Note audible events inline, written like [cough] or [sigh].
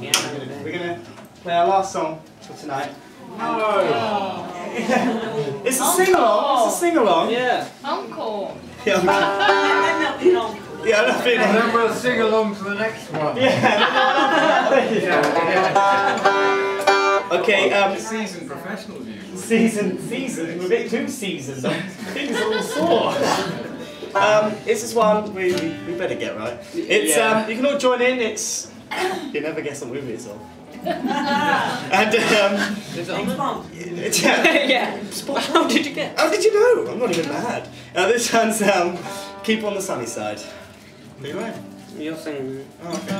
Yeah. We're gonna play our last song for tonight. Oh. It's a sing along. It's a sing along. Yeah. Uncle. Yeah. [laughs] Yeah, I don't And then feel we'll sing along to the next one. Yeah. Okay, um, Seasoned professionals usually. season, season, we're a bit too seasoned. [laughs] Things are all sore. Um, this is one we, we, we better get right. It's Yeah. um, you can all join in. It's you never guess what movie it's on. [laughs] and um, Is it [laughs] [laughs] on it's, there? yeah. How did you get? how did you know? I'm not even mad. Uh, this one's um, keep on the sunny side. Are you right? You're singing. Oh, okay.